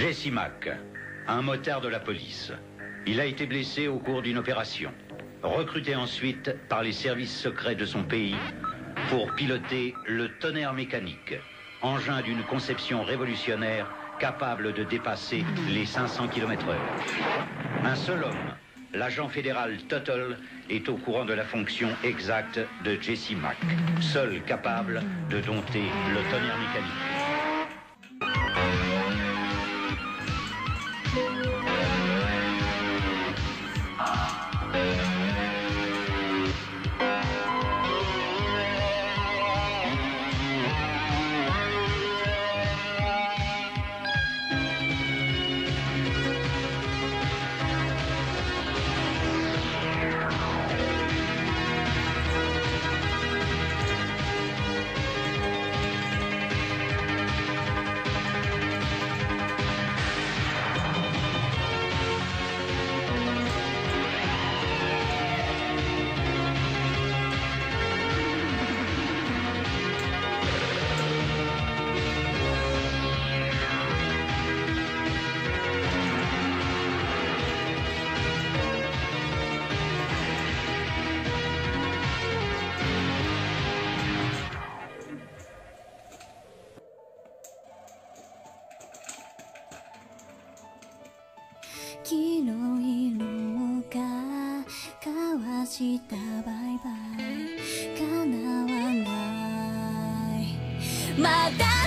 Jesse Mack, un motard de la police. Il a été blessé au cours d'une opération. Recruté ensuite par les services secrets de son pays pour piloter le tonnerre mécanique, engin d'une conception révolutionnaire capable de dépasser les 500 km/h. Un seul homme, l'agent fédéral Tuttle, est au courant de la fonction exacte de Jesse Mack, seul capable de dompter le tonnerre mécanique.「黄色い色が交わしたバイバイ叶わない」まだ